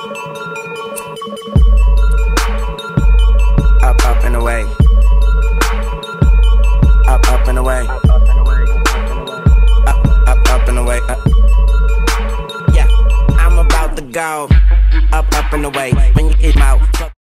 Up, up and away. Up, up and away. Up, up, up and away. Up. Yeah, I'm about to go. Up, up and away. When you eat out.